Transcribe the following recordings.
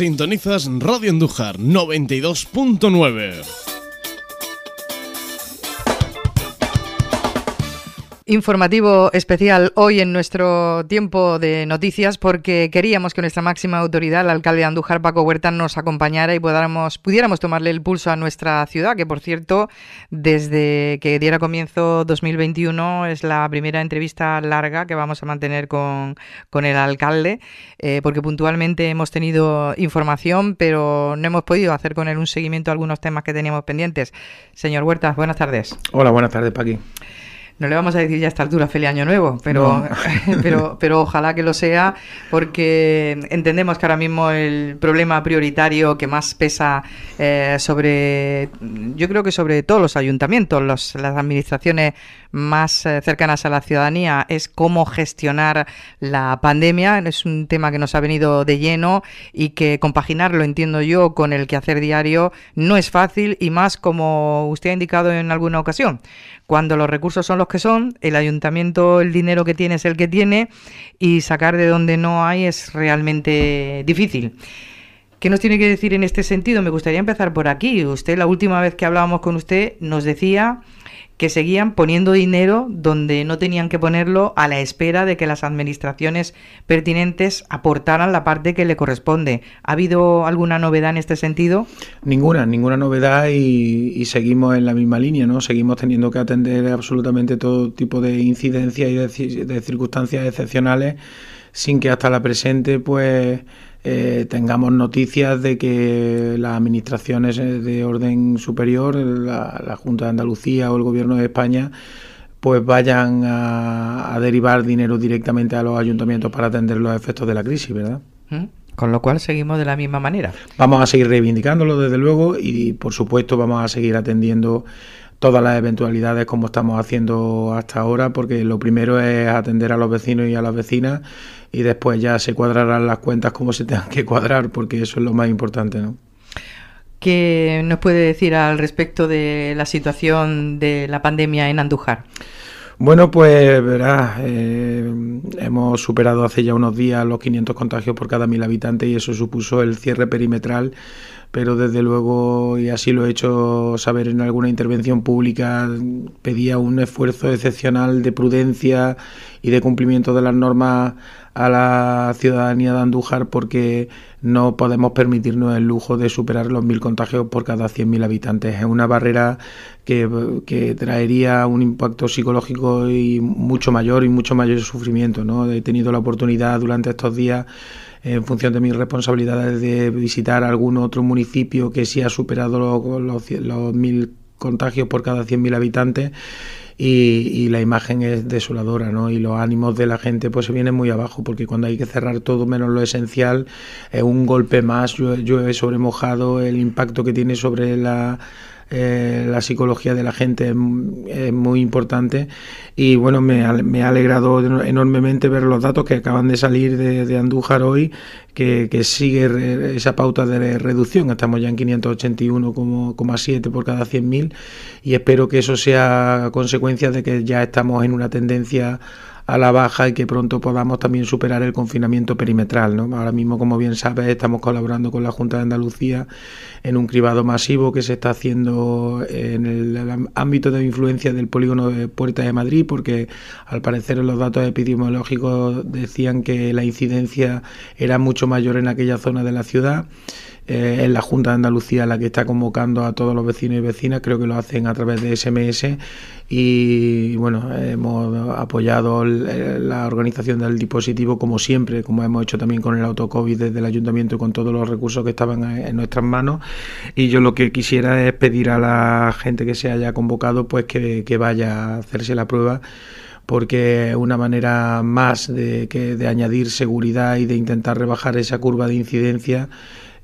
Sintonizas Radio Andújar 92.9. Informativo especial hoy en nuestro tiempo de noticias porque queríamos que nuestra máxima autoridad, el alcalde de Andújar, Paco Huerta, nos acompañara y pudiéramos, pudiéramos tomarle el pulso a nuestra ciudad, que por cierto, desde que diera comienzo 2021 es la primera entrevista larga que vamos a mantener con, con el alcalde, eh, porque puntualmente hemos tenido información, pero no hemos podido hacer con él un seguimiento a algunos temas que teníamos pendientes. Señor Huerta, buenas tardes. Hola, buenas tardes, Paqui. No le vamos a decir ya a esta altura feliz año nuevo, pero, pero, pero ojalá que lo sea, porque entendemos que ahora mismo el problema prioritario que más pesa eh, sobre, yo creo que sobre todos los ayuntamientos, las administraciones más eh, cercanas a la ciudadanía, es cómo gestionar la pandemia. Es un tema que nos ha venido de lleno y que compaginarlo, entiendo yo, con el quehacer diario no es fácil y más como usted ha indicado en alguna ocasión cuando los recursos son los que son, el ayuntamiento el dinero que tiene es el que tiene y sacar de donde no hay es realmente difícil. ¿Qué nos tiene que decir en este sentido? Me gustaría empezar por aquí. Usted, la última vez que hablábamos con usted, nos decía que seguían poniendo dinero donde no tenían que ponerlo a la espera de que las administraciones pertinentes aportaran la parte que le corresponde. ¿Ha habido alguna novedad en este sentido? Ninguna, ninguna novedad y, seguimos en la misma línea, ¿no? Seguimos teniendo que atender absolutamente todo tipo de incidencias y de, de circunstancias excepcionales sin que hasta la presente, pues eh, tengamos noticias de que las administraciones eh, de orden superior, la, Junta de Andalucía o el Gobierno de España, pues vayan a, derivar dinero directamente a los ayuntamientos para atender los efectos de la crisis, ¿verdad? ¿Mm? Con lo cual seguimos de la misma manera. Vamos a seguir reivindicándolo desde luego y por supuesto vamos a seguir atendiendo todas las eventualidades como estamos haciendo hasta ahora, porque lo primero es atender a los vecinos y a las vecinas y después ya se cuadrarán las cuentas como se tengan que cuadrar, porque eso es lo más importante, ¿no? ¿Qué nos puede decir al respecto de la situación de la pandemia en Andújar? Bueno, pues verás, eh, hemos superado hace ya unos días los 500 contagios por cada mil habitantes y eso supuso el cierre perimetral pero desde luego, y así lo he hecho saber en alguna intervención pública, pedía un esfuerzo excepcional de prudencia y de cumplimiento de las normas a la ciudadanía de Andújar porque no podemos permitirnos el lujo de superar los mil contagios por cada 100.000 habitantes. Es una barrera que, que, traería un impacto psicológico y mucho mayor y mucho mayor sufrimiento. ¿no? He tenido la oportunidad durante estos días en función de mis responsabilidades de visitar algún otro municipio que sí ha superado los, los, mil contagios por cada 100.000 habitantes y, la imagen es desoladora, ¿no? Y los ánimos de la gente pues se vienen muy abajo porque cuando hay que cerrar todo menos lo esencial es un golpe más, yo he sobremojado el impacto que tiene sobre la eh, la psicología de la gente es, muy importante. Y bueno, me, ha alegrado enormemente ver los datos que acaban de salir de, Andújar hoy, que, sigue esa pauta de reducción, estamos ya en 581,7 por cada 100.000 y espero que eso sea consecuencia de que ya estamos en una tendencia a la baja y que pronto podamos también superar el confinamiento perimetral. ¿no? Ahora mismo, como bien sabes, estamos colaborando con la Junta de Andalucía en un cribado masivo que se está haciendo en el ámbito de influencia del polígono de Puerta de Madrid, porque al parecer los datos epidemiológicos decían que la incidencia era mucho mayor en aquella zona de la ciudad. Eh, es la Junta de Andalucía la que está convocando a todos los vecinos y vecinas, creo que lo hacen a través de SMS y bueno, hemos apoyado la organización del dispositivo como siempre, como hemos hecho también con el autocovid desde el ayuntamiento y con todos los recursos que estaban en nuestras manos. Y yo lo que quisiera es pedir a la gente que se haya convocado pues que, que vaya a hacerse la prueba porque es una manera más de, que, de añadir seguridad y de intentar rebajar esa curva de incidencia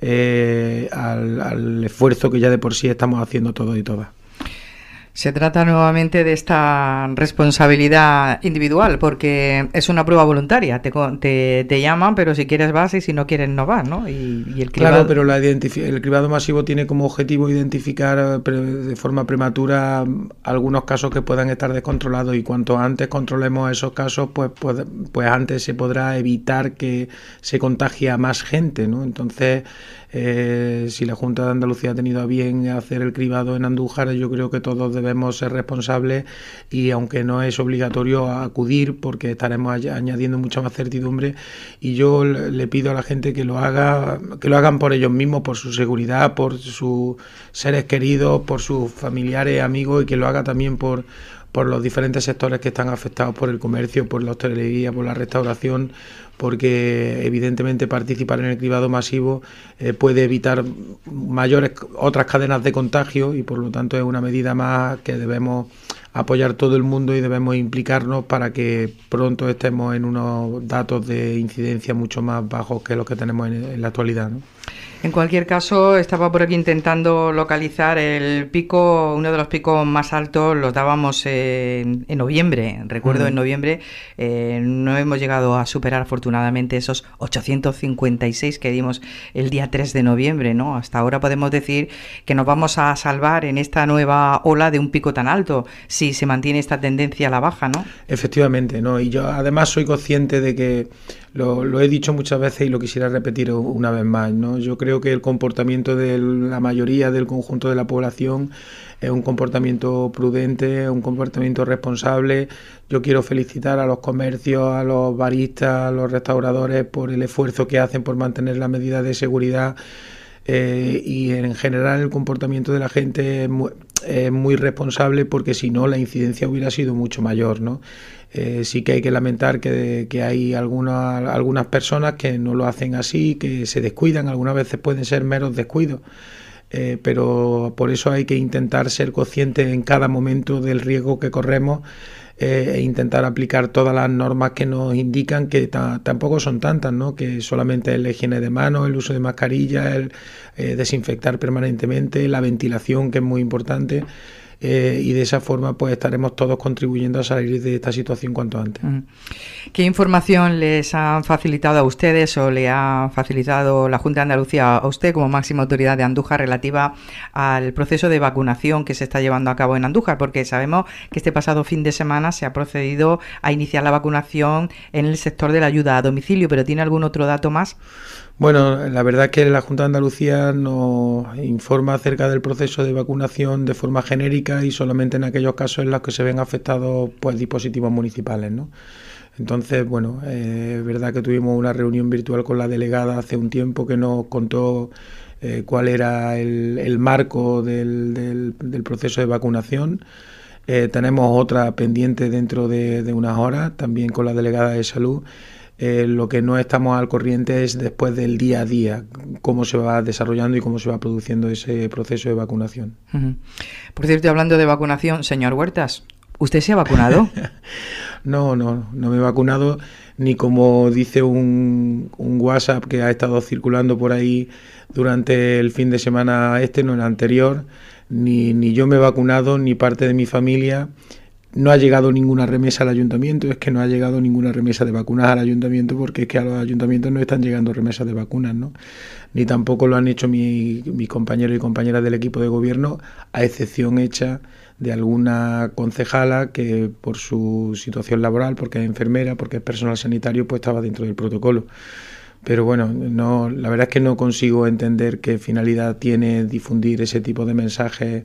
eh, al, esfuerzo que ya de por sí estamos haciendo todos y todas. Se trata nuevamente de esta responsabilidad individual, porque es una prueba voluntaria. Te, te, te llaman, pero si quieres vas y si no quieres no vas, ¿no? Y, y el cribado... Claro, pero la el cribado masivo tiene como objetivo identificar eh, de forma prematura algunos casos que puedan estar descontrolados y cuanto antes controlemos esos casos, pues, pues, pues antes se podrá evitar que se contagie a más gente, ¿no? Entonces eh, si la Junta de Andalucía ha tenido a bien hacer el cribado en Andújar, yo creo que todos debemos ser responsables y aunque no es obligatorio acudir porque estaremos añadiendo mucha más certidumbre. Y yo le pido a la gente que lo haga, que lo hagan por ellos mismos, por su seguridad, por sus seres queridos, por sus familiares, amigos y que lo haga también por por los diferentes sectores que están afectados por el comercio, por la hostelería, por la restauración, porque evidentemente participar en el cribado masivo eh, puede evitar mayores otras cadenas de contagio y por lo tanto es una medida más que debemos apoyar todo el mundo y debemos implicarnos para que pronto estemos en unos datos de incidencia mucho más bajos que los que tenemos en, en la actualidad. ¿no? En cualquier caso, estaba por aquí intentando localizar el pico, uno de los picos más altos, los dábamos en, noviembre. Recuerdo en noviembre eh, no hemos llegado a superar afortunadamente esos 856 que dimos el día 3 de noviembre, ¿no? Hasta ahora podemos decir que nos vamos a salvar en esta nueva ola de un pico tan alto, si se mantiene esta tendencia a la baja, ¿no? Efectivamente, ¿no? Y yo además soy consciente de que lo, he dicho muchas veces y lo quisiera repetir una vez más. ¿no? Yo creo que el comportamiento de la mayoría del conjunto de la población es un comportamiento prudente, un comportamiento responsable. Yo quiero felicitar a los comercios, a los baristas, a los restauradores por el esfuerzo que hacen por mantener las medidas de seguridad. Eh, y en general el comportamiento de la gente es muy, es muy responsable porque si no la incidencia hubiera sido mucho mayor, ¿no? Eh, sí que hay que lamentar que, hay algunas, algunas personas que no lo hacen así, que se descuidan, algunas veces pueden ser meros descuidos. Eh, pero por eso hay que intentar ser conscientes en cada momento del riesgo que corremos eh, e intentar aplicar todas las normas que nos indican, que tampoco son tantas, ¿no? que solamente es la higiene de manos, el uso de mascarilla, el desinfectar permanentemente, la ventilación, que es muy importante. Eh, y de esa forma pues estaremos todos contribuyendo a salir de esta situación cuanto antes. ¿Qué información les han facilitado a ustedes o le ha facilitado la Junta de Andalucía a usted como máxima autoridad de Andújar relativa al proceso de vacunación que se está llevando a cabo en Andújar? Porque sabemos que este pasado fin de semana se ha procedido a iniciar la vacunación en el sector de la ayuda a domicilio, pero ¿tiene algún otro dato más? Bueno, la verdad es que la Junta de Andalucía nos informa acerca del proceso de vacunación de forma genérica y solamente en aquellos casos en los que se ven afectados pues dispositivos municipales, ¿no? Entonces, bueno, eh, es verdad que tuvimos una reunión virtual con la delegada hace un tiempo que nos contó eh, cuál era el, marco del, proceso de vacunación. Eh, tenemos otra pendiente dentro de, de unas horas, también con la delegada de salud eh, lo que no estamos al corriente es después del día a día, cómo se va desarrollando y cómo se va produciendo ese proceso de vacunación. Por cierto, hablando de vacunación, señor Huertas, ¿usted se ha vacunado? no, no, no me he vacunado, ni como dice un, un WhatsApp que ha estado circulando por ahí durante el fin de semana este, no el anterior, ni, ni yo me he vacunado, ni parte de mi familia no ha llegado ninguna remesa al ayuntamiento, es que no ha llegado ninguna remesa de vacunas al ayuntamiento porque es que a los ayuntamientos no están llegando remesas de vacunas, ¿no? Ni tampoco lo han hecho mis compañeros y compañeras del equipo de gobierno, a excepción hecha de alguna concejala que por su situación laboral, porque es enfermera, porque es personal sanitario, pues estaba dentro del protocolo. Pero bueno, no, la verdad es que no consigo entender qué finalidad tiene difundir ese tipo de mensajes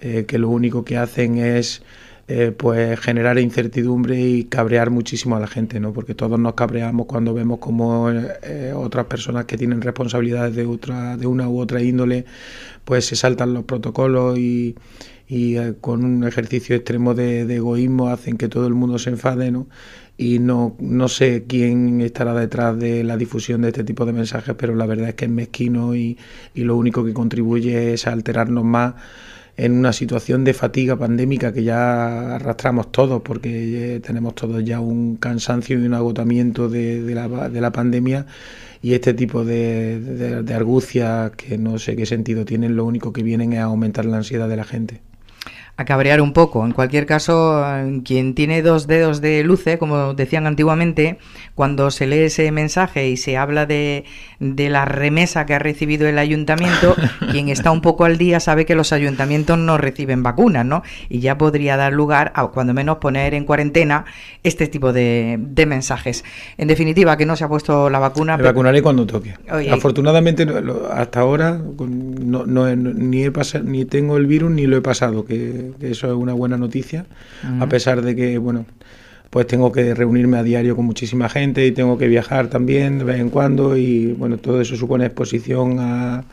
eh, que lo único que hacen es eh, pues generar incertidumbre y cabrear muchísimo a la gente, ¿no? Porque todos nos cabreamos cuando vemos como eh, otras personas que tienen responsabilidades de otra, de una u otra índole, pues se saltan los protocolos y, eh, con un ejercicio extremo de, egoísmo hacen que todo el mundo se enfade, ¿no? Y no, no sé quién estará detrás de la difusión de este tipo de mensajes, pero la verdad es que es mezquino y, y lo único que contribuye es a alterarnos más en una situación de fatiga pandémica que ya arrastramos todos, porque tenemos todos ya un cansancio y un agotamiento de, la, de la, pandemia y este tipo de, de, argucias que no sé qué sentido tienen, lo único que vienen es aumentar la ansiedad de la gente. A cabrear un poco. En cualquier caso, quien tiene dos dedos de luce, como decían antiguamente, cuando se lee ese mensaje y se habla de, de la remesa que ha recibido el ayuntamiento, quien está un poco al día sabe que los ayuntamientos no reciben vacunas, ¿no? Y ya podría dar lugar a, cuando menos, poner en cuarentena este tipo de, de mensajes. En definitiva, que no se ha puesto la vacuna. Me vacunaré cuando toque. Afortunadamente, hasta ahora no, no, ni, he pasado, ni tengo el virus ni lo he pasado, que, eso es una buena noticia, a pesar de que, bueno, pues tengo que reunirme a diario con muchísima gente y tengo que viajar también de vez en cuando y, bueno, todo eso supone exposición a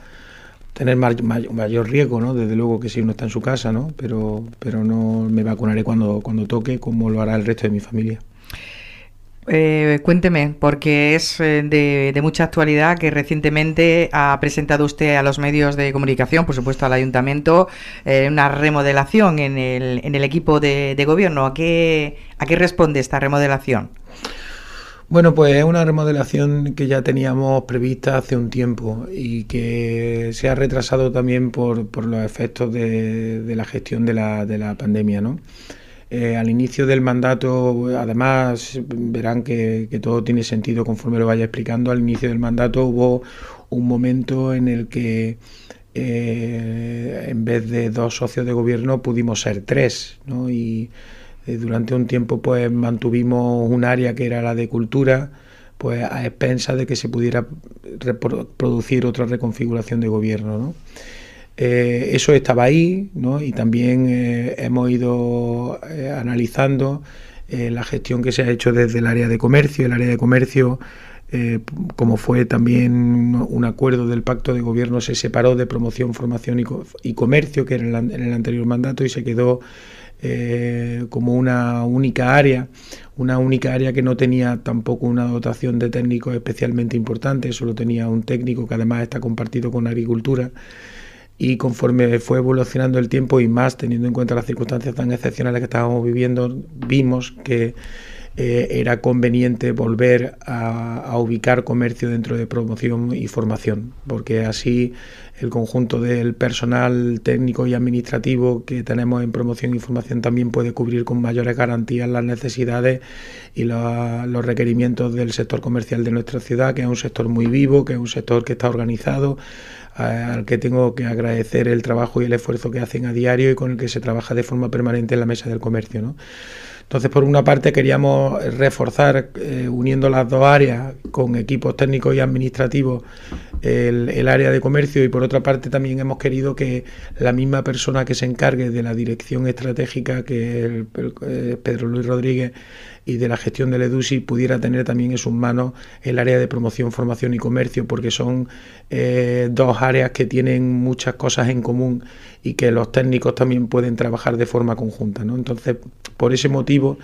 tener mayor riesgo, ¿no? Desde luego que si uno está en su casa, ¿no? Pero, pero no me vacunaré cuando, cuando toque, como lo hará el resto de mi familia. Eh, cuénteme, porque es eh, de, mucha actualidad que recientemente ha presentado usted a los medios de comunicación, por supuesto al ayuntamiento, eh, una remodelación en el, en el equipo de, gobierno. ¿A qué, ¿A qué responde esta remodelación? Bueno, pues es una remodelación que ya teníamos prevista hace un tiempo y que se ha retrasado también por, por los efectos de, de la gestión de la, de la pandemia, ¿no? Eh, al inicio del mandato, además, verán que, todo tiene sentido conforme lo vaya explicando. Al inicio del mandato hubo un momento en el que eh, en vez de dos socios de gobierno pudimos ser tres, ¿no? Y eh, durante un tiempo pues mantuvimos un área que era la de cultura, pues a expensas de que se pudiera producir otra reconfiguración de gobierno, ¿no? Eh, eso estaba ahí ¿no? y también eh, hemos ido eh, analizando la gestión que se ha hecho desde el área de comercio. El área de comercio, como fue también un acuerdo del pacto de gobierno, se separó de promoción, formación y, comercio, que era en, en, el anterior mandato, y se quedó como una única área, una única área que no tenía tampoco una dotación de técnicos especialmente importante, solo tenía un técnico que además está compartido con agricultura y conforme fue evolucionando el tiempo y más teniendo en cuenta las circunstancias tan excepcionales que estábamos viviendo, vimos que eh, era conveniente volver a, ubicar comercio dentro de promoción y formación, porque así el conjunto del personal técnico y administrativo que tenemos en promoción y formación también puede cubrir con mayores garantías las necesidades y los requerimientos del sector comercial de nuestra ciudad, que es un sector muy vivo, que es un sector que está organizado, al que tengo que agradecer el trabajo y el esfuerzo que hacen a diario y con el que se trabaja de forma permanente en la mesa del comercio. ¿no? Entonces, por una parte, queríamos reforzar, eh, uniendo las dos áreas con equipos técnicos y administrativos, el, área de comercio y por otra parte también hemos querido que la misma persona que se encargue de la dirección estratégica, que es eh, Pedro Luis Rodríguez, y de la gestión del EDUSI pudiera tener también en sus manos el área de promoción, formación y comercio, porque son eh, dos áreas que tienen muchas cosas en común y que los técnicos también pueden trabajar de forma conjunta. ¿no? Entonces, por ese motivo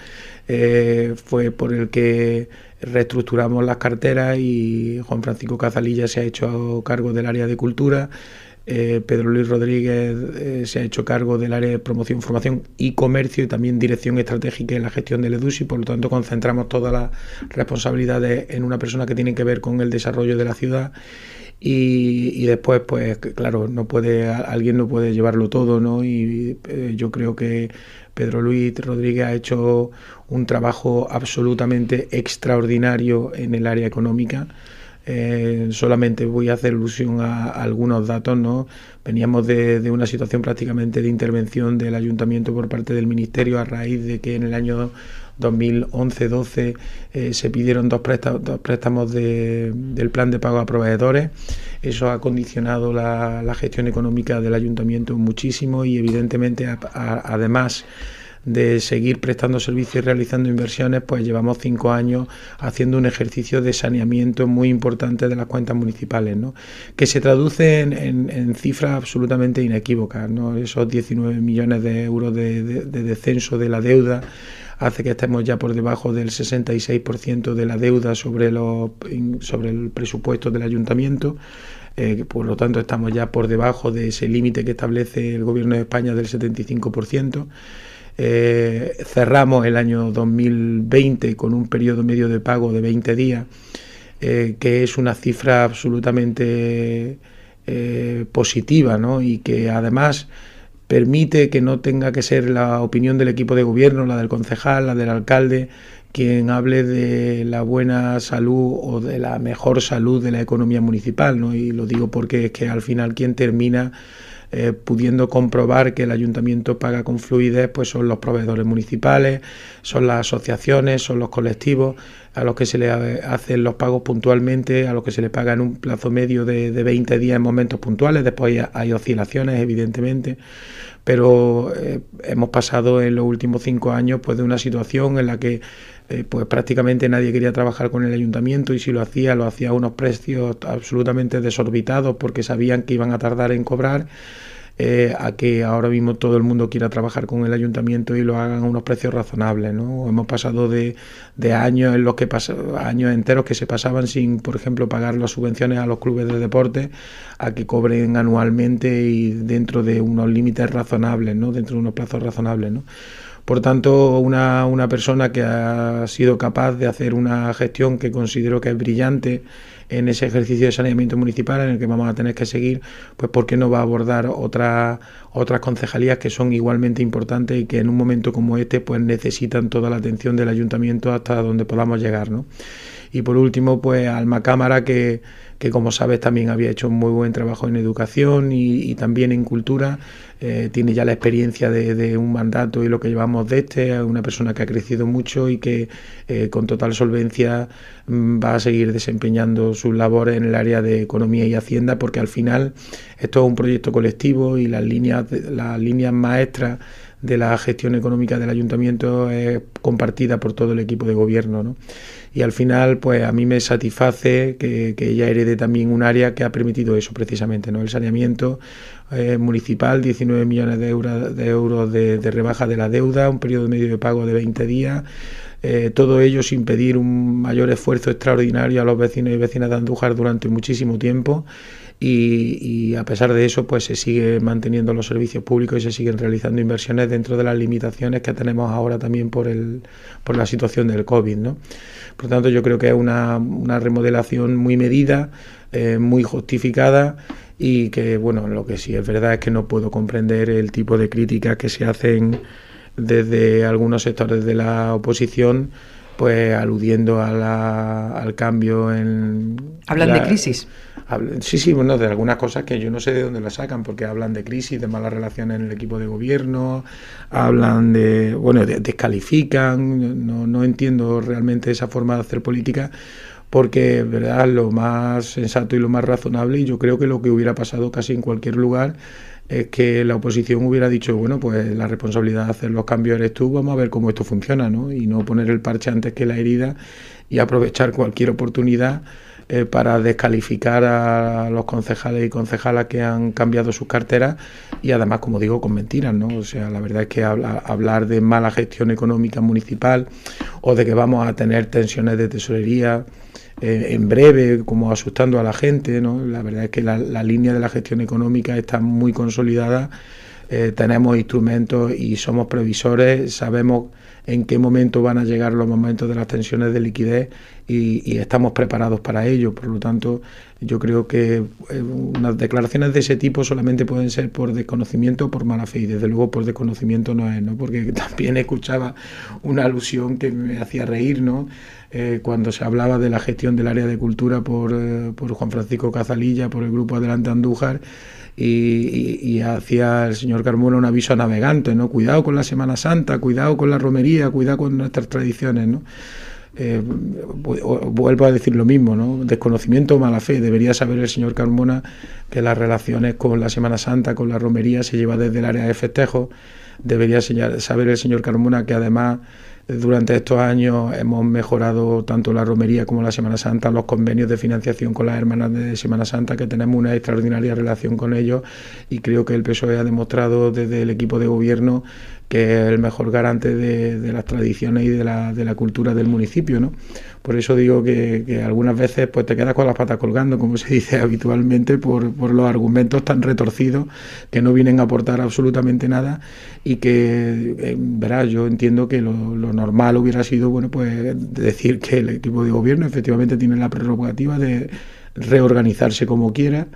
eh, fue por el que reestructuramos las carteras y Juan Francisco Cazalilla se ha hecho cargo del área de cultura. Eh, Pedro Luis Rodríguez eh, se ha hecho cargo del área de promoción, formación y comercio y también dirección estratégica en la gestión del EDUSI, por lo tanto concentramos todas las responsabilidades en una persona que tiene que ver con el desarrollo de la ciudad. Y, después pues claro no puede alguien no puede llevarlo todo no y eh, yo creo que Pedro Luis Rodríguez ha hecho un trabajo absolutamente extraordinario en el área económica eh, solamente voy a hacer alusión a, algunos datos, ¿no? Veníamos de, una situación prácticamente de intervención del ayuntamiento por parte del ministerio a raíz de que en el año 2011-12 eh, se pidieron dos préstamos, del plan de pago a proveedores. Eso ha condicionado la, gestión económica del ayuntamiento muchísimo y evidentemente además de seguir prestando servicios y realizando inversiones, pues llevamos cinco años haciendo un ejercicio de saneamiento muy importante de las cuentas municipales, ¿no? que se traduce en, cifras absolutamente inequívocas. ¿no? Esos 19 millones de euros de, descenso de la deuda hace que estemos ya por debajo del 66% de la deuda sobre, los, sobre el presupuesto del ayuntamiento. Eh, por lo tanto, estamos ya por debajo de ese límite que establece el Gobierno de España del 75%. Eh, cerramos el año 2020 con un periodo medio de pago de 20 días, eh, que es una cifra absolutamente eh, positiva y que además permite que no tenga que ser la opinión del equipo de gobierno, la del concejal, la del alcalde, quien hable de la buena salud o de la mejor salud de la economía municipal. Y lo digo porque es que al final quien termina eh, pudiendo comprobar que el ayuntamiento paga con fluidez, pues son los proveedores municipales, son las asociaciones, son los colectivos a los que se le hacen los pagos puntualmente, a los que se le paga en un plazo medio de, de 20 días en momentos puntuales, después hay, oscilaciones, evidentemente, pero eh, hemos pasado en los últimos cinco años pues de una situación en la que eh, pues prácticamente nadie quería trabajar con el ayuntamiento y si lo hacía lo hacía a unos precios absolutamente desorbitados porque sabían que iban a tardar en cobrar eh, a que ahora mismo todo el mundo quiera trabajar con el ayuntamiento y lo hagan a unos precios razonables. ¿no? Hemos pasado de, años en los que años enteros que se pasaban sin, por ejemplo, pagar las subvenciones a los clubes de deporte a que cobren anualmente y dentro de unos límites razonables, ¿no? dentro de unos plazos razonables. ¿no? Por tanto, una, una, persona que ha sido capaz de hacer una gestión que considero que es brillante en ese ejercicio de saneamiento municipal en el que vamos a tener que seguir, pues ¿por qué no va a abordar otras otras concejalías que son igualmente importantes y que en un momento como este pues necesitan toda la atención del ayuntamiento hasta donde podamos llegar, ¿no? Y por último, pues Alma Cámara que que como sabes también había hecho un muy buen trabajo en educación y, también en cultura. Eh, tiene ya la experiencia de, un mandato y lo que llevamos de este, una persona que ha crecido mucho y que eh, con total solvencia mm, va a seguir desempeñando sus labores en el área de economía y hacienda porque al final esto es un proyecto colectivo y las líneas, las líneas maestras de la gestión económica del ayuntamiento es compartida por todo el equipo de gobierno. ¿no? Y al final pues a mí me satisface que, ella herede también un área que ha permitido eso precisamente, ¿no? el saneamiento eh, municipal, 19 millones de, euros de, euros de, rebaja de la deuda, un periodo medio de pago de 20 días, eh, todo ello sin pedir un mayor esfuerzo extraordinario a los vecinos y vecinas de Andújar durante muchísimo tiempo y, a pesar de eso pues se sigue manteniendo los servicios públicos y se siguen realizando inversiones dentro de las limitaciones que tenemos ahora también por, el, por la situación del COVID. ¿no? Por tanto yo creo que es una, una remodelación muy medida, eh, muy justificada y que bueno, lo que sí es verdad es que no puedo comprender el tipo de críticas que se hacen desde algunos sectores de la oposición pues aludiendo al cambio en... Hablan de crisis. Sí, sí, bueno, de algunas cosas que yo no sé de dónde las sacan, porque hablan de crisis, de malas relaciones en el equipo de gobierno, hablan de, bueno, descalifican, no, no entiendo realmente esa forma de hacer política, porque, verdad, lo más sensato y lo más razonable, y yo creo que lo que hubiera pasado casi en cualquier lugar, es que la oposición hubiera dicho, bueno, pues la responsabilidad de hacer los cambios eres tú, vamos a ver cómo esto funciona, ¿no? Y no poner el parche antes que la herida y aprovechar cualquier oportunidad eh, para descalificar a los concejales y concejalas que han cambiado sus carteras y además, como digo, con mentiras, ¿no? O sea, la verdad es que hablar de mala gestión económica municipal o de que vamos a tener tensiones de tesorería eh, en breve, como asustando a la gente. ¿no? La verdad es que la, línea de la gestión económica está muy consolidada. Eh, tenemos instrumentos y somos previsores, sabemos en qué momento van a llegar los momentos de las tensiones de liquidez y, estamos preparados para ello. Por lo tanto, yo creo que eh, unas declaraciones de ese tipo solamente pueden ser por desconocimiento o por mala fe y desde luego por desconocimiento no es, ¿no? porque también escuchaba una alusión que me hacía reír, ¿no? Eh, cuando se hablaba de la gestión del área de cultura por, eh, por Juan Francisco Cazalilla, por el grupo Adelante Andújar, y, hacía el señor Carmona un aviso a navegantes, ¿no? Cuidado con la Semana Santa, cuidado con la romería, cuidado con nuestras tradiciones, ¿no? Eh, vuelvo a decir lo mismo, ¿no? Desconocimiento o mala fe. Debería saber el señor Carmona que las relaciones con la Semana Santa, con la romería, se lleva desde el área de festejo. Debería saber el señor Carmona que además durante estos años hemos mejorado tanto la romería como la Semana Santa, los convenios de financiación con las hermanas de Semana Santa, que tenemos una extraordinaria relación con ellos y creo que el PSOE ha demostrado desde el equipo de gobierno que es el mejor garante de, las tradiciones y de la, de la, cultura del municipio, ¿no? Por eso digo que, algunas veces pues te quedas con las patas colgando, como se dice habitualmente, por, por, los argumentos tan retorcidos que no vienen a aportar absolutamente nada y que, eh, verás, yo entiendo que lo, lo, normal hubiera sido, bueno, pues decir que el equipo de gobierno efectivamente tiene la prerrogativa de reorganizarse como quiera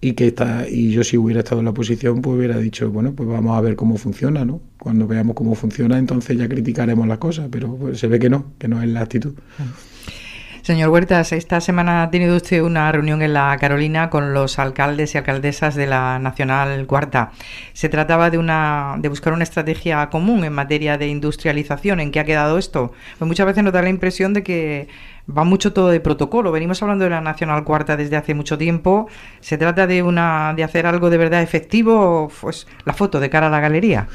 y que está y yo si hubiera estado en la oposición pues hubiera dicho bueno pues vamos a ver cómo funciona no cuando veamos cómo funciona entonces ya criticaremos las cosas pero pues, se ve que no que no es la actitud Señor Huertas, esta semana ha tenido usted una reunión en la Carolina con los alcaldes y alcaldesas de la Nacional Cuarta. Se trataba de una de buscar una estrategia común en materia de industrialización. ¿En qué ha quedado esto? Pues muchas veces nos da la impresión de que va mucho todo de protocolo. Venimos hablando de la Nacional Cuarta desde hace mucho tiempo. ¿Se trata de una de hacer algo de verdad efectivo? Pues la foto de cara a la galería.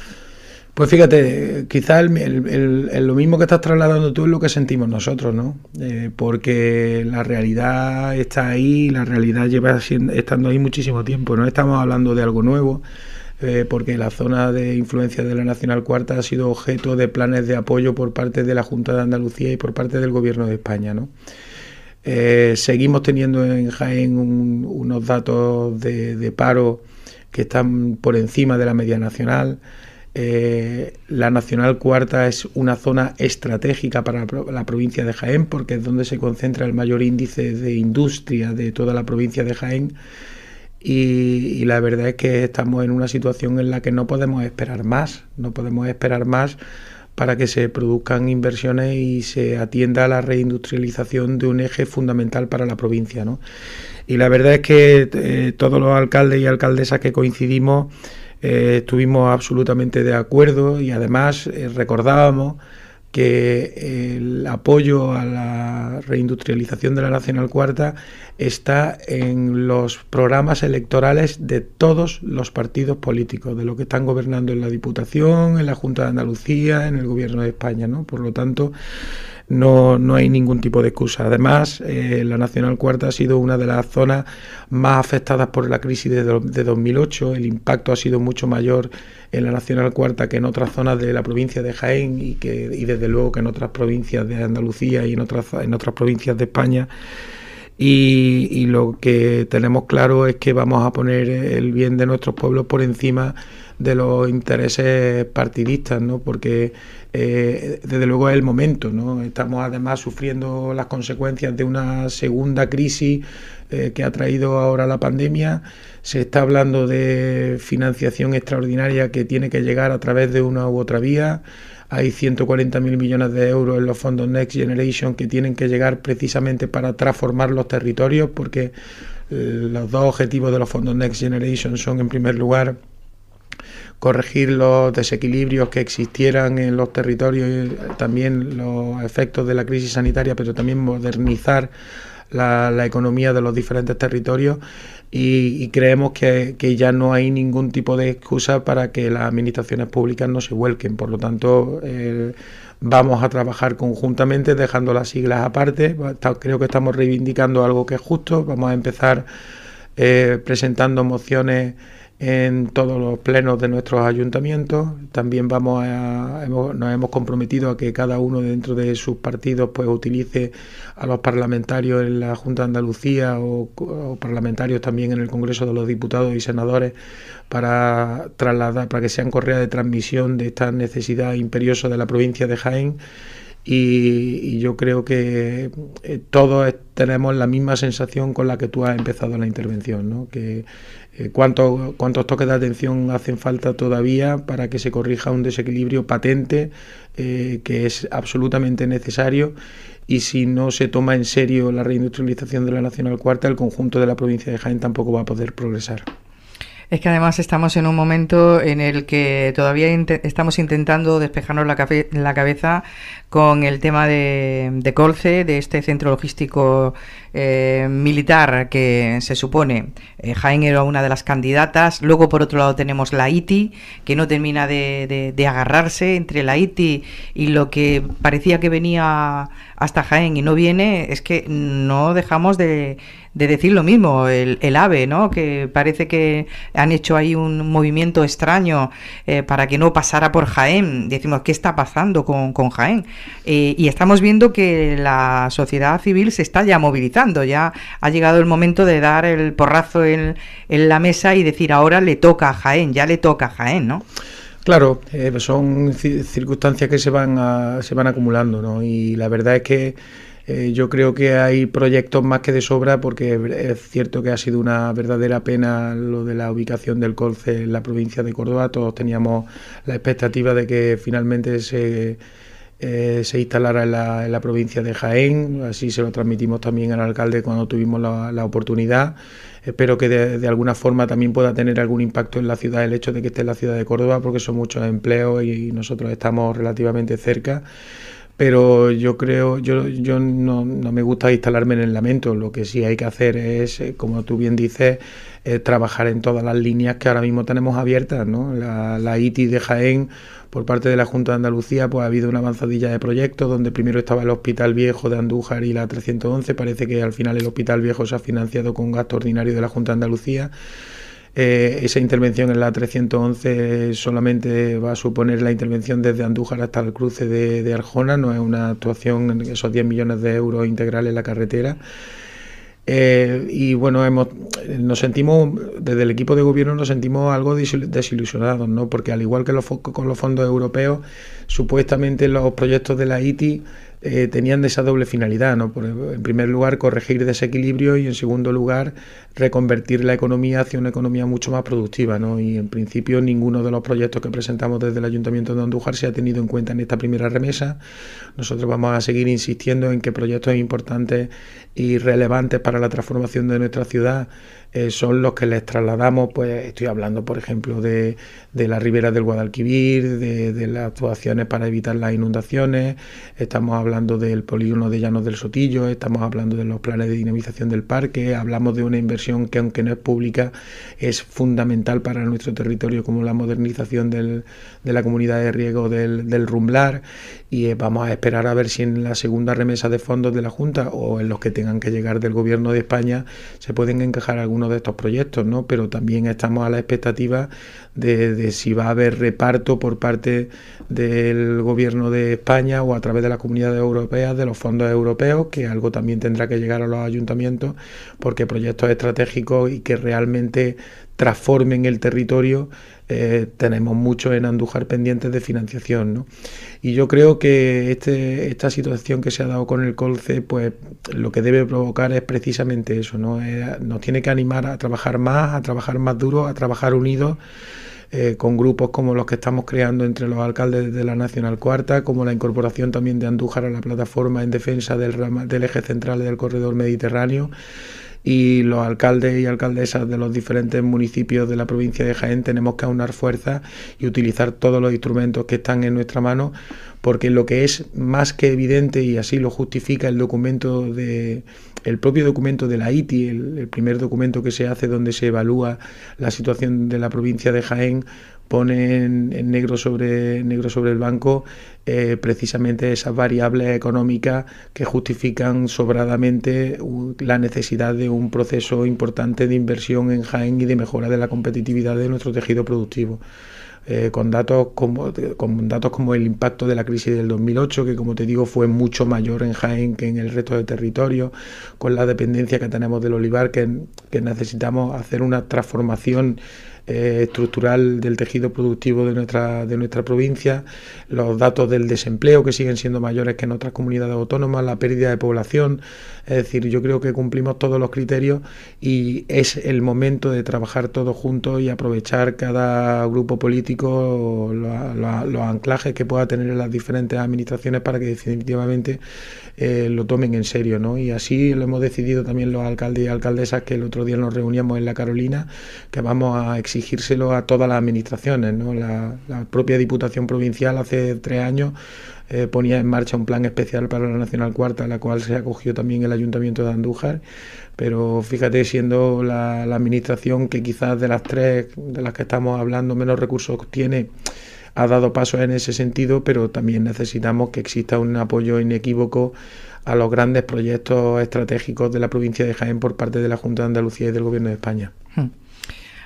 Pues fíjate, quizás lo mismo que estás trasladando tú es lo que sentimos nosotros, ¿no? Eh, porque la realidad está ahí, la realidad lleva estando ahí muchísimo tiempo, no estamos hablando de algo nuevo, eh, porque la zona de influencia de la Nacional Cuarta ha sido objeto de planes de apoyo por parte de la Junta de Andalucía y por parte del Gobierno de España. Eh, seguimos teniendo en Jaén unos datos de, de paro que están por encima de la media nacional. Eh, la Nacional Cuarta es una zona estratégica para la provincia de Jaén porque es donde se concentra el mayor índice de industria de toda la provincia de Jaén y, la verdad es que estamos en una situación en la que no podemos esperar más, no podemos esperar más para que se produzcan inversiones y se atienda la reindustrialización de un eje fundamental para la provincia. Y la verdad es que eh, todos los alcaldes y alcaldesas que coincidimos eh, estuvimos absolutamente de acuerdo y además eh, recordábamos que el apoyo a la reindustrialización de la Nacional Cuarta está en los programas electorales de todos los partidos políticos, de lo que están gobernando en la Diputación, en la Junta de Andalucía, en el Gobierno de España. ¿no? Por lo tanto, no, no hay ningún tipo de excusa. Además, eh, la Nacional Cuarta ha sido una de las zonas más afectadas por la crisis de, de 2008. El impacto ha sido mucho mayor en la Nacional Cuarta que en otras zonas de la provincia de Jaén y, que, y desde luego que en otras provincias de Andalucía y en otras, en otras provincias de España. Y, y, lo que tenemos claro es que vamos a poner el bien de nuestros pueblos por encima de los intereses partidistas, ¿no? porque eh, desde luego es el momento. ¿no? Estamos además sufriendo las consecuencias de una segunda crisis eh, que ha traído ahora la pandemia. Se está hablando de financiación extraordinaria que tiene que llegar a través de una u otra vía. Hay 140.000 millones de euros en los fondos Next Generation que tienen que llegar precisamente para transformar los territorios, porque eh, los dos objetivos de los fondos Next Generation son, en primer lugar, corregir los desequilibrios que existieran en los territorios, y también los efectos de la crisis sanitaria, pero también modernizar la, economía de los diferentes territorios y, creemos que, ya no hay ningún tipo de excusa para que las administraciones públicas no se vuelquen. Por lo tanto, eh, vamos a trabajar conjuntamente dejando las siglas aparte. Creo que estamos reivindicando algo que es justo. Vamos a empezar eh, presentando mociones en todos los plenos de nuestros ayuntamientos. También vamos a, nos hemos comprometido a que cada uno dentro de sus partidos pues utilice a los parlamentarios en la Junta de Andalucía o, parlamentarios también en el Congreso de los Diputados y Senadores para trasladar, para que sean correa de transmisión de esta necesidad imperiosa de la provincia de Jaén. Y, yo creo que eh, todos tenemos la misma sensación con la que tú has empezado la intervención, ¿no? que eh, cuántos, toques de atención hacen falta todavía para que se corrija un desequilibrio patente eh, que es absolutamente necesario y si no se toma en serio la reindustrialización de la Nacional Cuarta, el conjunto de la provincia de Jaén tampoco va a poder progresar. Es que además estamos en un momento en el que todavía estamos intentando despejarnos la, cabeza con el tema de, de, Colce, de este centro logístico eh, militar que se supone eh, Jaén era una de las candidatas. Luego, por otro lado, tenemos la ITI, que no termina de, de agarrarse entre la ITI y lo que parecía que venía hasta Jaén y no viene. Es que no dejamos de de decir lo mismo, el, el, AVE, ¿no? que parece que han hecho ahí un movimiento extraño eh, para que no pasara por Jaén. Decimos, ¿qué está pasando con, con Jaén? Eh, y estamos viendo que la sociedad civil se está ya movilizando, ya ha llegado el momento de dar el porrazo en, en la mesa y decir, ahora le toca a Jaén, ya le toca a Jaén, ¿no? Claro, eh, son circunstancias que se van, se van acumulando, ¿no? Y la verdad es que Eh, yo creo que hay proyectos más que de sobra porque es cierto que ha sido una verdadera pena lo de la ubicación del Colce en la provincia de Córdoba. Todos teníamos la expectativa de que finalmente se, eh, se instalara en la, en la, provincia de Jaén. Así se lo transmitimos también al alcalde cuando tuvimos la, la oportunidad. Espero que de, de, alguna forma también pueda tener algún impacto en la ciudad el hecho de que esté en la ciudad de Córdoba porque son muchos empleos y nosotros estamos relativamente cerca pero yo creo, yo, yo no, no, me gusta instalarme en el lamento, lo que sí hay que hacer es, eh, como tú bien dices, eh, trabajar en todas las líneas que ahora mismo tenemos abiertas, ¿no? La, la ITI de Jaén, por parte de la Junta de Andalucía, pues ha habido una avanzadilla de proyectos donde primero estaba el Hospital Viejo de Andújar y la 311, parece que al final el Hospital Viejo se ha financiado con gasto ordinario de la Junta de Andalucía. Eh, esa intervención en la 311 solamente va a suponer la intervención desde Andújar hasta el cruce de, Arjona, no es una actuación en esos 10 millones de euros integrales en la carretera. Eh, y bueno, hemos, nos sentimos, desde el equipo de gobierno nos sentimos algo desilusionados, ¿no? Porque al igual que los, con los fondos europeos, supuestamente los proyectos de la ITI eh, tenían esa doble finalidad, ¿no? En primer lugar, corregir desequilibrio y en segundo lugar, reconvertir la economía hacia una economía mucho más productiva, ¿no? Y en principio ninguno de los proyectos que presentamos desde el Ayuntamiento de Andújar se ha tenido en cuenta en esta primera remesa. Nosotros vamos a seguir insistiendo en que proyectos importantes y relevantes para la transformación de nuestra ciudad eh, son los que les trasladamos, pues estoy hablando, por ejemplo, de, de la ribera del Guadalquivir, de, de, las actuaciones para evitar las inundaciones, estamos hablando del polígono de Llanos del Sotillo, estamos hablando de los planes de dinamización del parque, hablamos de una inversión que aunque no es pública, es fundamental para nuestro territorio, como la modernización del, de la comunidad de riego del, del Rumblar, y eh, vamos a esperar a ver si en la segunda remesa de fondos de la Junta o en los que tengan que llegar del Gobierno de España se pueden encajar algunos de estos proyectos, ¿no? Pero también estamos a la expectativa de, de, si va a haber reparto por parte del Gobierno de España o a través de las comunidades europeas de los fondos europeos, que algo también tendrá que llegar a los ayuntamientos, porque proyectos estratégicos y que realmente transformen el territorio, eh, tenemos mucho en Andújar pendientes de financiación. ¿no? Y yo creo que este, esta situación que se ha dado con el Colce, pues lo que debe provocar es precisamente eso, ¿no? Eh, nos tiene que animar a trabajar más, a trabajar más duro, a trabajar unidos. Eh, con grupos como los que estamos creando entre los alcaldes de la Nacional Cuarta, como la incorporación también de Andújar a la plataforma en defensa del, del eje central del corredor mediterráneo y los alcaldes y alcaldesas de los diferentes municipios de la provincia de Jaén tenemos que aunar fuerzas y utilizar todos los instrumentos que están en nuestra mano, porque lo que es más que evidente y así lo justifica el documento de el propio documento de la ITI, el, el primer documento que se hace donde se evalúa la situación de la provincia de Jaén, pone en, negro sobre negro sobre el banco eh, precisamente esas variables económicas que justifican sobradamente la necesidad de un proceso importante de inversión en Jaén y de mejora de la competitividad de nuestro tejido productivo. Eh, con, datos como, con datos como el impacto de la crisis del 2008, que como te digo fue mucho mayor en Jaén que en el resto de territorios, con la dependencia que tenemos del olivar, que necesitamos hacer una transformación eh, estructural del tejido productivo de nuestra, de nuestra provincia, los datos del desempleo que siguen siendo mayores que en otras comunidades autónomas, la pérdida de población, es decir, yo creo que cumplimos todos los criterios y es el momento de trabajar todos juntos y aprovechar cada grupo político los, anclajes que pueda tener en las diferentes administraciones para que definitivamente eh, lo tomen en serio, ¿no? Y así lo hemos decidido también los alcaldes y alcaldesas que el otro día nos reuníamos en la Carolina, que vamos a exigírselo a todas las administraciones. La, propia Diputación Provincial hace tres años eh, ponía en marcha un plan especial para la Nacional Cuarta, la cual se acogió también el Ayuntamiento de Andújar, pero fíjate, siendo la, la administración que quizás de las tres de las que estamos hablando menos recursos tiene, ha dado pasos en ese sentido, pero también necesitamos que exista un apoyo inequívoco a los grandes proyectos estratégicos de la provincia de Jaén por parte de la Junta de Andalucía y del Gobierno de España. Hmm.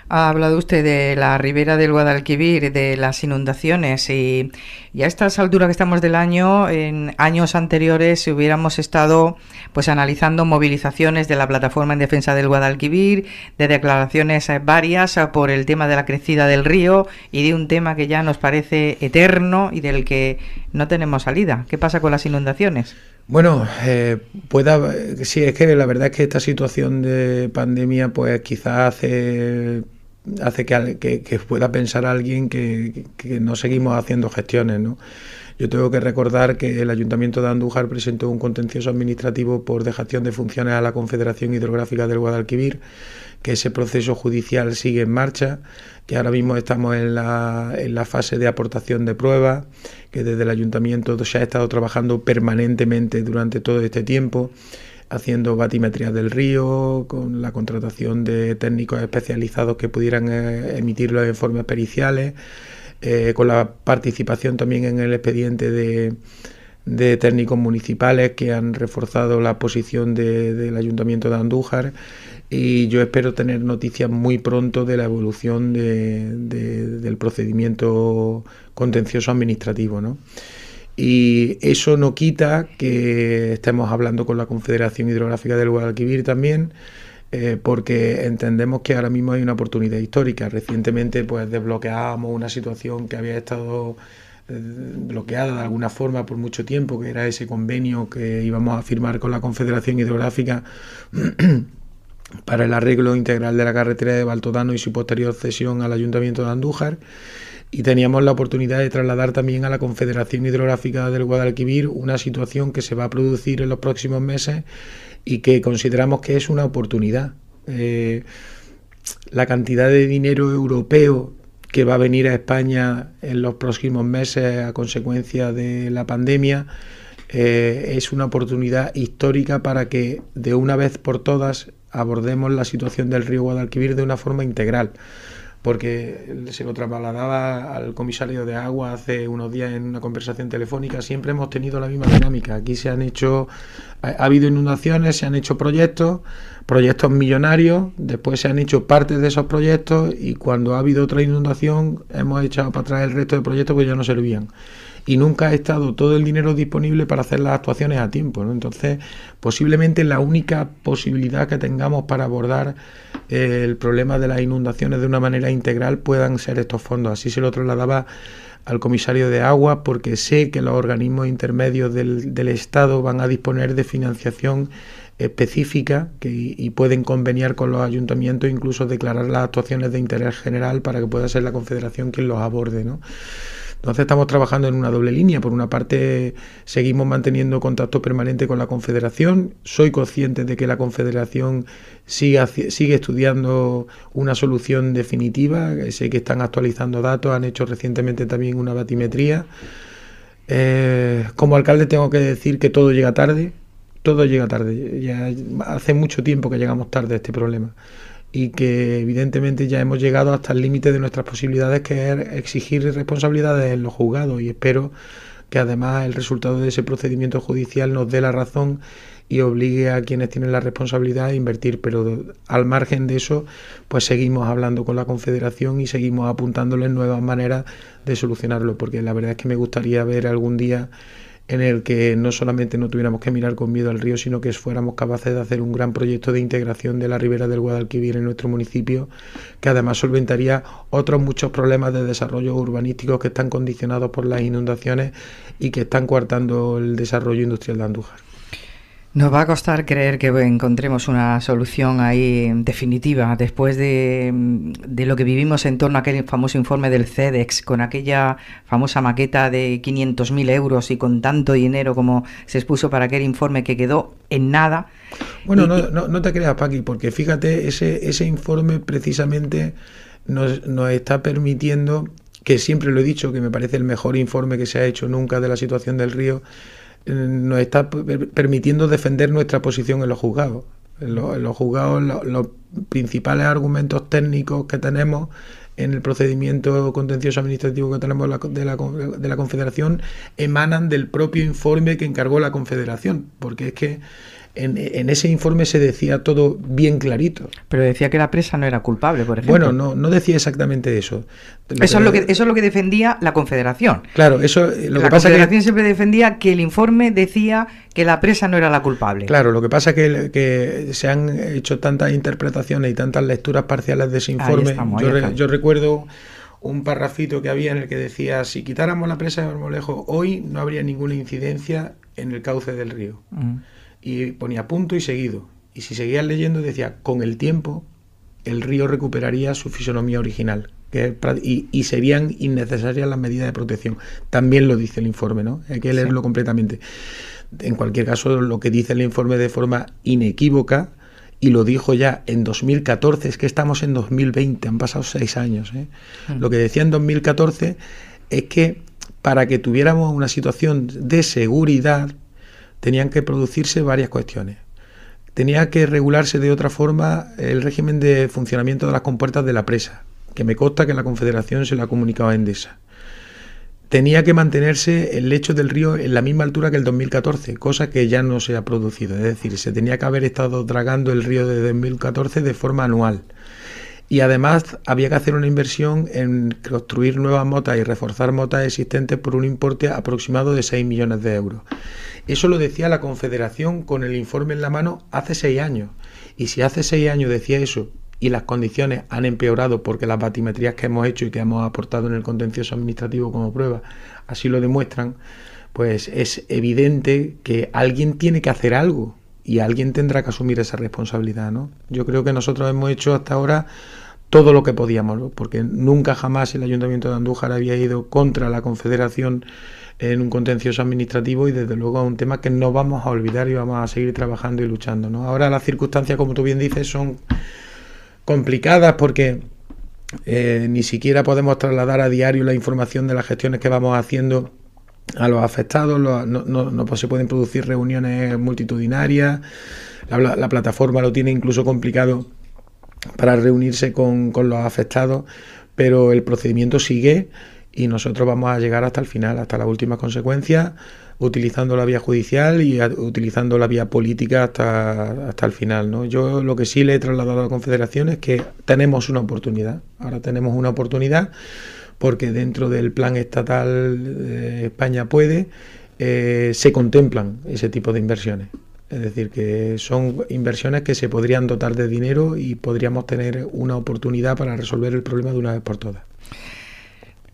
Ha hablado usted de la ribera del Guadalquivir, de las inundaciones y, y, a estas alturas que estamos del año, en años anteriores, si hubiéramos estado pues analizando movilizaciones de la plataforma en defensa del Guadalquivir, de declaraciones varias por el tema de la crecida del río y de un tema que ya nos parece eterno y del que no tenemos salida. ¿Qué pasa con las inundaciones? Bueno, eh, pueda, sí, es que la verdad es que esta situación de pandemia, pues quizás hace, hace que, pueda pensar alguien que, no seguimos haciendo gestiones, ¿no? Yo tengo que recordar que el Ayuntamiento de Andújar presentó un contencioso administrativo por dejación de funciones a la Confederación Hidrográfica del Guadalquivir, que ese proceso judicial sigue en marcha, que ahora mismo estamos en la, en la fase de aportación de pruebas, que desde el Ayuntamiento se ha estado trabajando permanentemente durante todo este tiempo haciendo batimetrías del río, con la contratación de técnicos especializados que pudieran eh, emitir los informes periciales, eh, con la participación también en el expediente de, técnicos municipales que han reforzado la posición del Ayuntamiento de Andújar y yo espero tener noticias muy pronto de la evolución del procedimiento contencioso administrativo. ¿no? Y eso no quita que estemos hablando con la Confederación Hidrográfica del Guadalquivir también, eh, porque entendemos que ahora mismo hay una oportunidad histórica. Recientemente pues desbloqueábamos una situación que había estado eh, bloqueada de alguna forma por mucho tiempo, que era ese convenio que íbamos a firmar con la Confederación Hidrográfica para el arreglo integral de la carretera de Baltodano y su posterior cesión al Ayuntamiento de Andújar. Y teníamos la oportunidad de trasladar también a la Confederación Hidrográfica del Guadalquivir una situación que se va a producir en los próximos meses y que consideramos que es una oportunidad. Eh, la cantidad de dinero europeo que va a venir a España en los próximos meses a consecuencia de la pandemia eh, es una oportunidad histórica para que de una vez por todas abordemos la situación del río Guadalquivir de una forma integral porque se lo trasladaba al comisario de agua hace unos días en una conversación telefónica, siempre hemos tenido la misma dinámica. Aquí se han hecho, ha, habido inundaciones, se han hecho proyectos, proyectos millonarios, después se han hecho partes de esos proyectos y cuando ha habido otra inundación hemos echado para atrás el resto de proyectos que ya no servían y nunca ha estado todo el dinero disponible para hacer las actuaciones a tiempo. ¿no? Entonces, posiblemente la única posibilidad que tengamos para abordar eh, el problema de las inundaciones de una manera integral puedan ser estos fondos. Así se lo trasladaba al comisario de agua porque sé que los organismos intermedios del, Estado van a disponer de financiación específica que, y pueden conveniar con los ayuntamientos, incluso declarar las actuaciones de interés general para que pueda ser la Confederación quien los aborde. ¿no? Entonces estamos trabajando en una doble línea. Por una parte, seguimos manteniendo contacto permanente con la Confederación. Soy consciente de que la Confederación sigue, sigue estudiando una solución definitiva. Sé que están actualizando datos, han hecho recientemente también una batimetría. Eh, como alcalde tengo que decir que todo llega tarde. Todo llega tarde. Ya hace mucho tiempo que llegamos tarde a este problema y que evidentemente ya hemos llegado hasta el límite de nuestras posibilidades, que es exigir responsabilidades en los juzgados. Y espero que además el resultado de ese procedimiento judicial nos dé la razón y obligue a quienes tienen la responsabilidad a invertir, pero al margen de eso, pues seguimos hablando con la Confederación y seguimos apuntándoles nuevas maneras de solucionarlo, porque la verdad es que me gustaría ver algún día en el que no solamente no tuviéramos que mirar con miedo al río, sino que fuéramos capaces de hacer un gran proyecto de integración de la ribera del Guadalquivir en nuestro municipio, que además solventaría otros muchos problemas de desarrollo urbanístico que están condicionados por las inundaciones y que están coartando el desarrollo industrial de Andújar. Nos va a costar creer que encontremos una solución ahí definitiva después de, lo que vivimos en torno a aquel famoso informe del CEDEX, con aquella famosa maqueta de 500.000 euros y con tanto dinero como se expuso para aquel informe que quedó en nada. Bueno, no, no, te creas, Paqui, porque fíjate, ese, ese informe precisamente nos, nos está permitiendo, que siempre lo he dicho, que me parece el mejor informe que se ha hecho nunca de la situación del río, nos está permitiendo defender nuestra posición en los juzgados. En los, juzgados los principales argumentos técnicos que tenemos en el procedimiento contencioso administrativo que tenemos de la, de la Confederación emanan del propio informe que encargó la Confederación, porque es que en, ese informe se decía todo bien clarito. Pero decía que la presa no era culpable, por ejemplo. Bueno, no, no decía exactamente eso. eso, es lo que, eso es lo que defendía la Confederación. Claro, eso eh, lo la que pasa Confederación siempre defendía que el informe decía que la presa no era la culpable. Claro, lo que pasa es que, que se han hecho tantas interpretaciones y tantas lecturas parciales de ese informe. yo, yo recuerdo un parrafito que había en el que decía si quitáramos la presa de Bermolejo hoy no habría ninguna incidencia en el cauce del río. Y ponía punto y seguido. Y si seguías leyendo decía, con el tiempo el río recuperaría su fisonomía original que y, serían innecesarias las medidas de protección. También lo dice el informe, ¿no? Hay que leerlo completamente. En cualquier caso, lo que dice el informe de forma inequívoca, y lo dijo ya en 2014, es que estamos en 2020, han pasado seis años. ¿eh? Mm. Lo que decía en 2014 es que para que tuviéramos una situación de seguridad tenían que producirse varias cuestiones. Tenía que regularse de otra forma el régimen de funcionamiento de las compuertas de la presa, que me consta que la Confederación se la ha comunicado a Endesa tenía que mantenerse el lecho del río en la misma altura que el 2014, cosa que ya no se ha producido. Es decir, se tenía que haber estado dragando el río desde 2014 de forma anual. Y además había que hacer una inversión en construir nuevas motas y reforzar motas existentes por un importe aproximado de 6 millones de euros. Eso lo decía la Confederación con el informe en la mano hace seis años. Y si hace seis años decía eso y las condiciones han empeorado porque las batimetrías que hemos hecho y que hemos aportado en el contencioso administrativo como prueba así lo demuestran, pues es evidente que alguien tiene que hacer algo y alguien tendrá que asumir esa responsabilidad, ¿no? Yo creo que nosotros hemos hecho hasta ahora todo lo que podíamos, porque nunca jamás el Ayuntamiento de Andújar había ido contra la Confederación en un contencioso administrativo y desde luego es un tema que no vamos a olvidar y vamos a seguir trabajando y luchando. ¿no? Ahora las circunstancias, como tú bien dices, son complicadas porque eh, ni siquiera podemos trasladar a diario la información de las gestiones que vamos haciendo a los afectados, no, no, se pueden producir reuniones multitudinarias, la, plataforma lo tiene incluso complicado para reunirse con, con los afectados, pero el procedimiento sigue y nosotros vamos a llegar hasta el final, hasta las últimas consecuencias utilizando la vía judicial y utilizando la vía política hasta, hasta el final. ¿no? Yo lo que sí le he trasladado a la Confederación es que tenemos una oportunidad. Ahora tenemos una oportunidad porque dentro del plan estatal España puede eh, se contemplan ese tipo de inversiones. Es decir, que son inversiones que se podrían dotar de dinero y podríamos tener una oportunidad para resolver el problema de una vez por todas.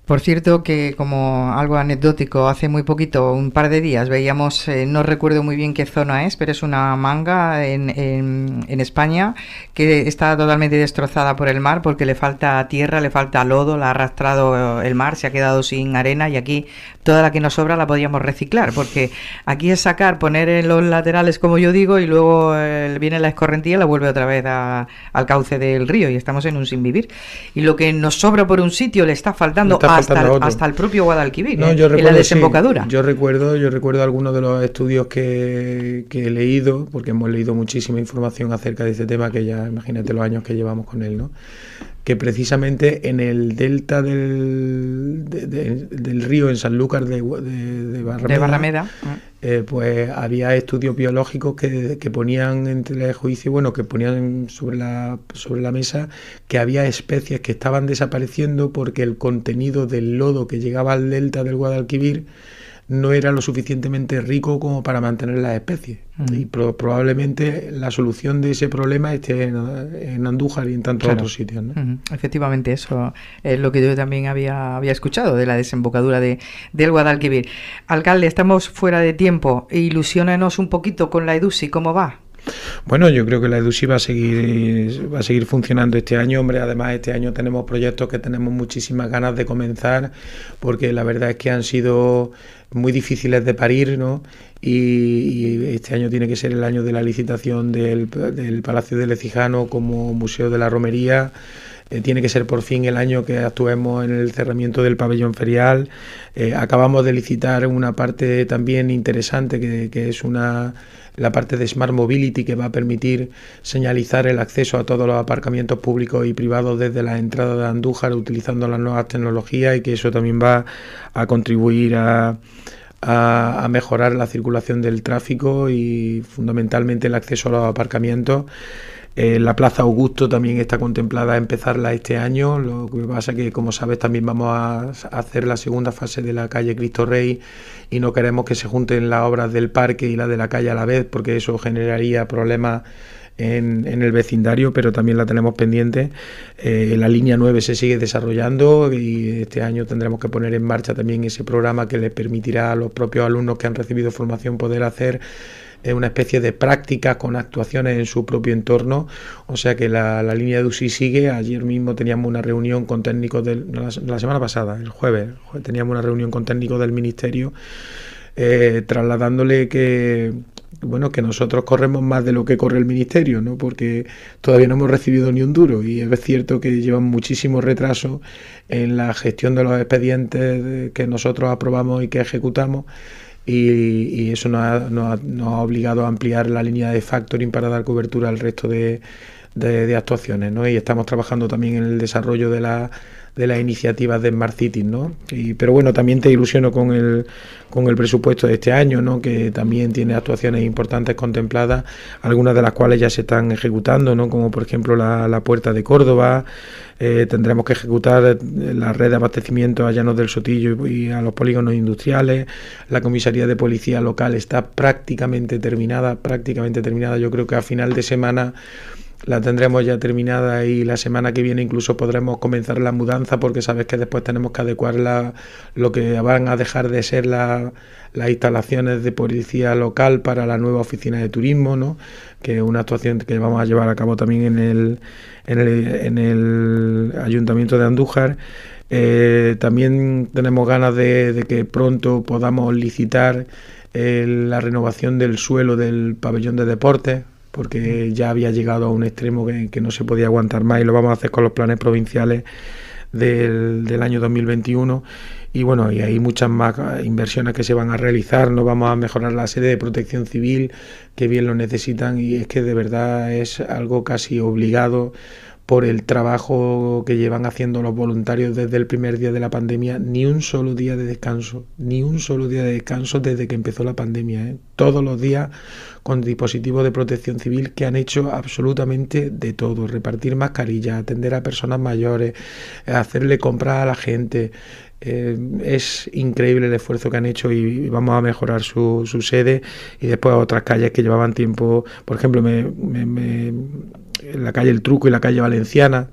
Por cierto que como algo anecdótico, hace muy poquito, un par de días, veíamos, eh, no recuerdo muy bien qué zona es, pero es una manga en, en, España que está totalmente destrozada por el mar porque le falta tierra, le falta lodo, la ha arrastrado el mar, se ha quedado sin arena y aquí toda la que nos sobra la podríamos reciclar porque aquí es sacar, poner en los laterales como yo digo y luego eh, viene la escorrentía y la vuelve otra vez al cauce del río y estamos en un sin vivir. Y lo que nos sobra por un sitio le está faltando hasta, el, propio Guadalquivir, ¿eh? en la desembocadura. yo recuerdo, yo recuerdo algunos de los estudios que, he leído, porque hemos leído muchísima información acerca de este tema, que ya imagínate los años que llevamos con él, ¿no? Que precisamente en el delta del, del río, en Sanlúcar de, de, Barrameda, eh, pues había estudios biológicos que, que ponían entre juicio, bueno, que ponían sobre la, sobre la mesa que había especies que estaban desapareciendo porque el contenido del lodo que llegaba al delta del Guadalquivir no era lo suficientemente rico como para mantener las especies. Y probablemente la solución de ese problema esté en, Andújar y en tantos otros sitios. Efectivamente, eso es lo que yo también había, había escuchado de la desembocadura de, del Guadalquivir. Alcalde, estamos fuera de tiempo. Ilusionenos un poquito con la EDUSI, ¿cómo va? Bueno, yo creo que la EDUSI va a seguir va a seguir funcionando este año, hombre. Además, este año tenemos proyectos que tenemos muchísimas ganas de comenzar, porque la verdad es que han sido muy difíciles de parir, ¿no? Y, este año tiene que ser el año de la licitación del, Palacio de Lecijano como Museo de la Romería. Eh, tiene que ser por fin el año que actuemos en el cerramiento del pabellón ferial. Eh, acabamos de licitar una parte también interesante que, es una la parte de Smart Mobility que va a permitir señalizar el acceso a todos los aparcamientos públicos y privados desde la entrada de Andújar utilizando las nuevas tecnologías y que eso también va a contribuir a, a, mejorar la circulación del tráfico y fundamentalmente el acceso a los aparcamientos. Eh, la Plaza Augusto también está contemplada empezarla este año. Lo que pasa que, como sabes, también vamos a hacer la segunda fase de la calle Cristo Rey y no queremos que se junten las obras del parque y las de la calle a la vez porque eso generaría problemas en, el vecindario, pero también la tenemos pendiente. Eh, la línea 9 se sigue desarrollando y este año tendremos que poner en marcha también ese programa que le permitirá a los propios alumnos que han recibido formación poder hacer eh, una especie de prácticas con actuaciones en su propio entorno. O sea que la, línea de UCI sigue. Ayer mismo teníamos una reunión con técnicos del. La, semana pasada, el jueves, teníamos una reunión con técnicos del Ministerio eh, trasladándole que bueno, que nosotros corremos más de lo que corre el ministerio, ¿no? Porque todavía no hemos recibido ni un duro y es cierto que llevan muchísimo retraso en la gestión de los expedientes que nosotros aprobamos y que ejecutamos. Y, eso nos ha, nos, ha, obligado a ampliar la línea de factoring para dar cobertura al resto de, de, actuaciones, ¿no? Y estamos trabajando también en el desarrollo de la de las iniciativas de Smart Cities, ¿no? Y, pero bueno, también te ilusiono con el, con el presupuesto de este año, ¿no? Que también tiene actuaciones importantes contempladas, algunas de las cuales ya se están ejecutando, ¿no? Como por ejemplo la, la Puerta de Córdoba, eh, tendremos que ejecutar la red de abastecimiento a Llanos del Sotillo y, a los polígonos industriales, la comisaría de policía local está prácticamente terminada, prácticamente terminada, yo creo que a final de semana la tendremos ya terminada y la semana que viene incluso podremos comenzar la mudanza porque sabes que después tenemos que adecuar lo que van a dejar de ser las instalaciones de policía local para la nueva oficina de turismo, ¿no? que es una actuación que vamos a llevar a cabo también en el, en el, en el Ayuntamiento de Andújar. Eh, también tenemos ganas de, que pronto podamos licitar eh, la renovación del suelo del pabellón de deportes, porque ya había llegado a un extremo que, no se podía aguantar más y lo vamos a hacer con los planes provinciales del, del año 2021 y bueno, y hay muchas más inversiones que se van a realizar, nos vamos a mejorar la sede de protección civil, que bien lo necesitan. Y es que de verdad es algo casi obligado por el trabajo que llevan haciendo los voluntarios desde el primer día de la pandemia, ni un solo día de descanso, ni un solo día de descanso desde que empezó la pandemia. ¿eh? Todos los días con dispositivos de protección civil que han hecho absolutamente de todo, repartir mascarillas, atender a personas mayores, hacerle comprar a la gente. Eh, es increíble el esfuerzo que han hecho y vamos a mejorar su, su sede y después otras calles que llevaban tiempo, por ejemplo, me la calle El Truco y la calle Valenciana,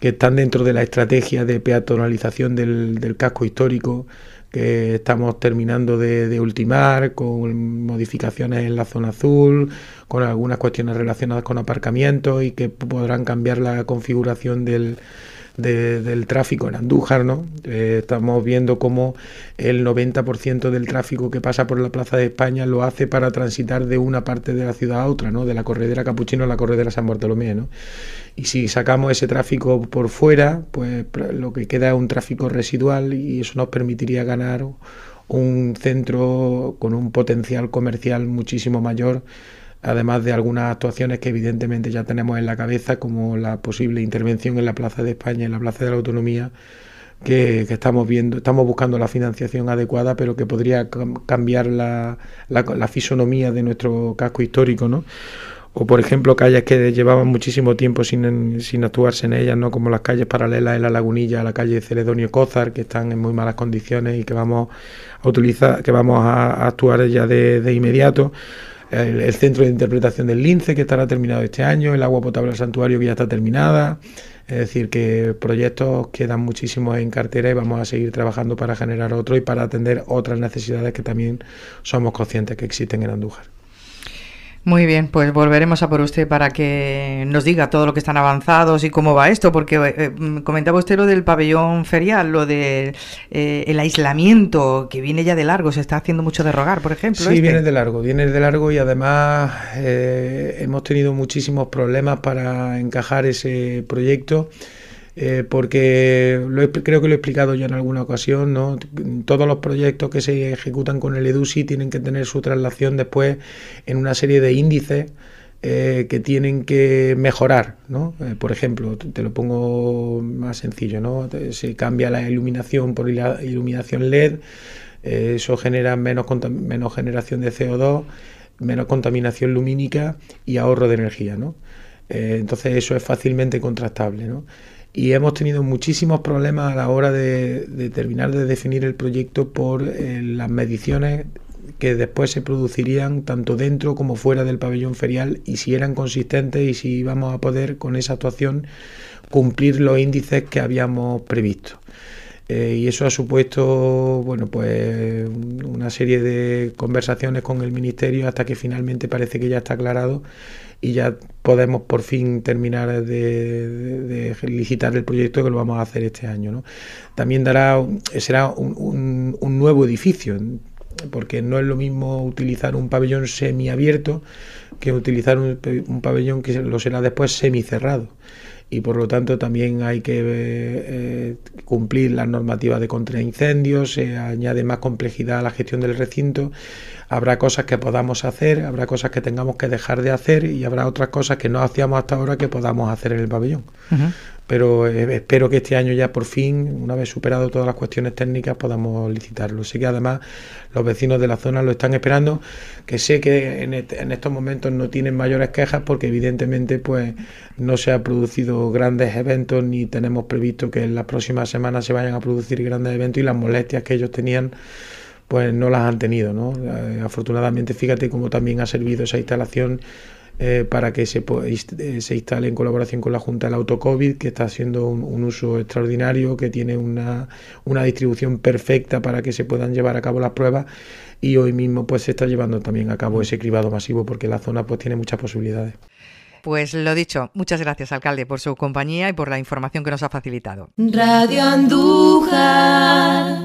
que están dentro de la estrategia de peatonalización del, casco histórico que estamos terminando de, ultimar, con modificaciones en la zona azul, con algunas cuestiones relacionadas con aparcamientos y que podrán cambiar la configuración del, del tráfico en Andújar, ¿no? Eh, estamos viendo cómo el 90% del tráfico que pasa por la Plaza de España lo hace para transitar de una parte de la ciudad a otra, ¿no? De la corredera Capuchino a la corredera San Bartolomé, ¿no? Y si sacamos ese tráfico por fuera, pues lo que queda es un tráfico residual y eso nos permitiría ganar un centro con un potencial comercial muchísimo mayor además de algunas actuaciones que evidentemente ya tenemos en la cabeza, como la posible intervención en la Plaza de España, en la Plaza de la Autonomía, que, estamos viendo, estamos buscando la financiación adecuada, pero que podría cambiar la, la, fisonomía de nuestro casco histórico, ¿no? O por ejemplo calles que llevaban muchísimo tiempo sin, actuarse en ellas, ¿no? como las calles paralelas en la lagunilla la calle Celedonio Cózar, que están en muy malas condiciones y que vamos a utilizar, que vamos a, actuar ya de, de inmediato el, centro de interpretación del lince que estará terminado este año, el agua potable al santuario que ya está terminada. Es decir, que proyectos quedan muchísimos en cartera y vamos a seguir trabajando para generar otro y para atender otras necesidades que también somos conscientes que existen en Andújar. Muy bien, pues volveremos a por usted para que nos diga todo lo que están avanzados y cómo va esto, porque eh, mm, comentaba usted lo del pabellón ferial, lo de, eh, aislamiento, que viene ya de largo, se está haciendo mucho de rogar, por ejemplo. Sí, este. viene de largo, viene de largo y además eh, hemos tenido muchísimos problemas para encajar ese proyecto. Eh, porque creo que lo he explicado ya en alguna ocasión, ¿no? todos los proyectos que se ejecutan con el EDUSI tienen que tener su traslación después en una serie de índices eh, que tienen que mejorar. Eh, por ejemplo, te lo pongo más sencillo, ¿no? se cambia la iluminación por iluminación LED, eso genera menos, menos generación de CO2, menos contaminación lumínica y ahorro de energía. ¿no? entonces eso es fácilmente contrastable. ¿no? Y hemos tenido muchísimos problemas a la hora de, terminar de definir el proyecto por eh, las mediciones que después se producirían tanto dentro como fuera del pabellón ferial y si eran consistentes y si íbamos a poder con esa actuación cumplir los índices que habíamos previsto. Eh, y eso ha supuesto bueno pues una serie de conversaciones con el ministerio hasta que finalmente parece que ya está aclarado y ya podemos por fin terminar de, licitar el proyecto que lo vamos a hacer este año. También dará será un, un nuevo edificio porque no es lo mismo utilizar un pabellón semiabierto que utilizar un, pabellón que lo será después semicerrado y por lo tanto también hay que eh, cumplir las normativas de contraincendios, se añade más complejidad a la gestión del recinto, habrá cosas que podamos hacer, habrá cosas que tengamos que dejar de hacer y habrá otras cosas que no hacíamos hasta ahora que podamos hacer en el pabellón pero eh, espero que este año ya por fin, una vez superado todas las cuestiones técnicas, podamos licitarlo. Sé que además los vecinos de la zona lo están esperando, que sé que en, estos momentos no tienen mayores quejas porque evidentemente pues no se han producido grandes eventos ni tenemos previsto que en las próximas semanas se vayan a producir grandes eventos y las molestias que ellos tenían pues no las han tenido, ¿no? Eh, afortunadamente fíjate cómo también ha servido esa instalación eh, para que se, eh, se instale en colaboración con la Junta del Autocovid, que está haciendo un, uso extraordinario, que tiene una, una, distribución perfecta para que se puedan llevar a cabo las pruebas y hoy mismo pues se está llevando también a cabo ese cribado masivo porque la zona pues tiene muchas posibilidades. Pues lo dicho, muchas gracias alcalde por su compañía y por la información que nos ha facilitado. Radio Andújar